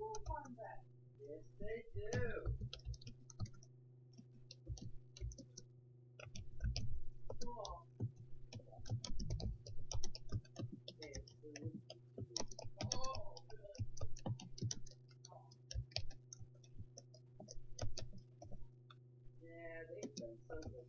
Yes, they do. Cool. Oh. Yeah, they've done some good